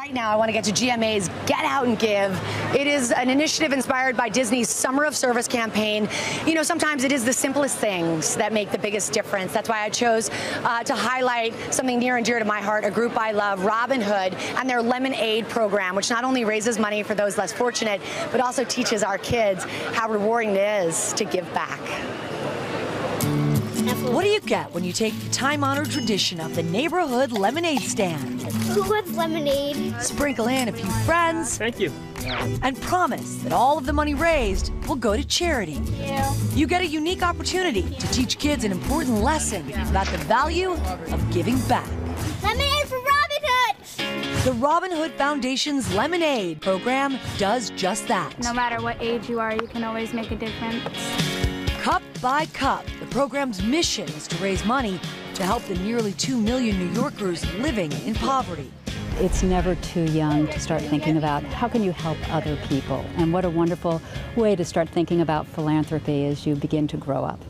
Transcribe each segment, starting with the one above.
Right now, I want to get to GMA's Get Out and Give. It is an initiative inspired by Disney's Summer of Service campaign. You know, sometimes it is the simplest things that make the biggest difference. That's why I chose uh, to highlight something near and dear to my heart, a group I love, Robin Hood, and their Lemonade program, which not only raises money for those less fortunate, but also teaches our kids how rewarding it is to give back. What do you get when you take the time honored tradition of the neighborhood lemonade stand? Who wants lemonade? Sprinkle in a few friends. Thank you. And promise that all of the money raised will go to charity. Yeah. You get a unique opportunity to teach kids an important lesson about the value of giving back. Lemonade for Robin Hood! The Robin Hood Foundation's Lemonade program does just that. No matter what age you are, you can always make a difference. By Cup, the program's mission is to raise money to help the nearly 2 million New Yorkers living in poverty. It's never too young to start thinking about how can you help other people. And what a wonderful way to start thinking about philanthropy as you begin to grow up.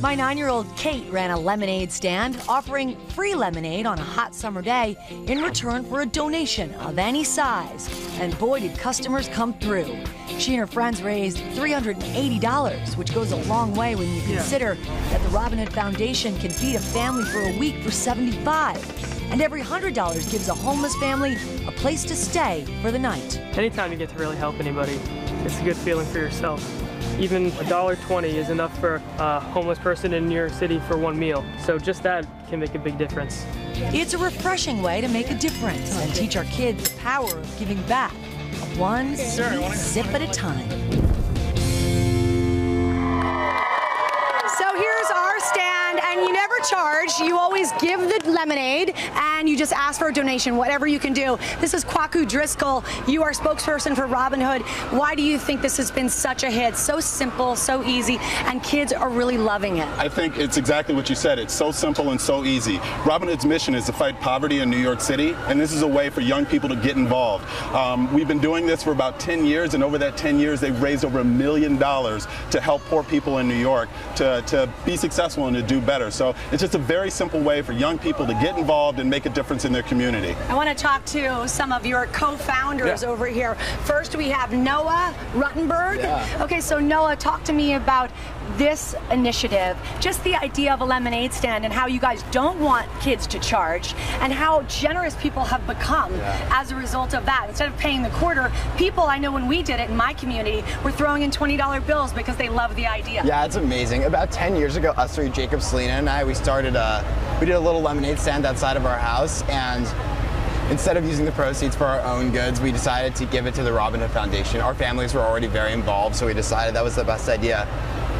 My nine year old Kate ran a lemonade stand offering free lemonade on a hot summer day in return for a donation of any size. And boy, did customers come through. She and her friends raised $380, which goes a long way when you consider that the Robin Hood Foundation can feed a family for a week for 75 And every $100 gives a homeless family a place to stay for the night. Anytime you get to really help anybody, it's a good feeling for yourself. Even a dollar twenty is enough for a homeless person in New York City for one meal. So just that can make a big difference. It's a refreshing way to make a difference and teach our kids the power of giving back, one sweet sip at a time. So here's our stand, and you never charge. You always give the lemonade, and you just ask for a donation, whatever you can do. This is Kwaku Driscoll. You are spokesperson for Robin Hood. Why do you think this has been such a hit? So simple, so easy, and kids are really loving it. I think it's exactly what you said. It's so simple and so easy. Robin Hood's mission is to fight poverty in New York City, and this is a way for young people to get involved. Um, we've been doing this for about 10 years, and over that 10 years, they've raised over a million dollars to help poor people in New York to, to be successful and to do better. So it's just a very simple way for young people to get involved and make a difference in their community. I want to talk to some of your co-founders Yeah. over here. First, we have Noah Ruttenberg. Yeah. Okay, so Noah, talk to me about this initiative, just the idea of a lemonade stand and how you guys don't want kids to charge and how generous people have become as a result of that. Instead of paying the quarter, people I know when we did it in my community were throwing in $20 bills because they love the idea. Yeah, it's amazing. About 10 years ago, us three, Jacob, Selena, and I, we started a, we did a little lemonade stand outside of our house, and instead of using the proceeds for our own goods, we decided to give it to the Robin Hood Foundation. Our families were already very involved, so we decided that was the best idea.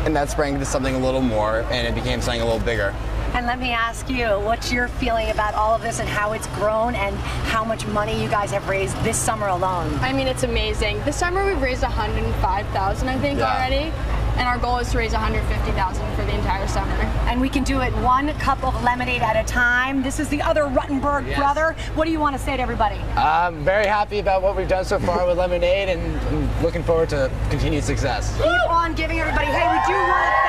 And that sprang into something a little more, and it became something a little bigger. And let me ask you, what's your feeling about all of this and how it's grown and how much money you guys have raised this summer alone? I mean, it's amazing. This summer we've raised 105,000, I think, Yeah. already. And our goal is to raise 150,000 for the entire summer. And we can do it one cup of lemonade at a time. This is the other Ruttenberg Yes. brother. What do you want to say to everybody? I'm very happy about what we've done so far with Lemonade, and I'm looking forward to continued success. Keep on giving everybody. Hey, we do want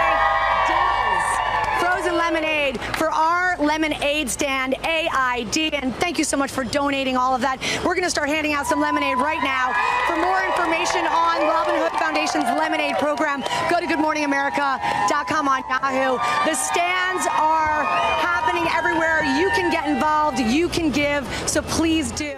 Lemonade for our lemonade stand, AID. And thank you so much for donating all of that. We're going to start handing out some lemonade right now. For more information on Robin Hood Foundation's lemonade program, go to goodmorningamerica.com on Yahoo. The stands are happening everywhere. You can get involved, you can give, so please do.